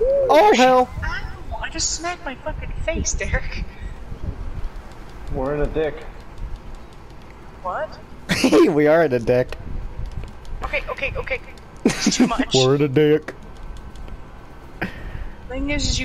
Oh hell! Ow! I just smacked my fucking face, Derek. We're in a dick. What? we are in a dick. Okay, okay, okay. Too much. We're in a dick. Thing is, is you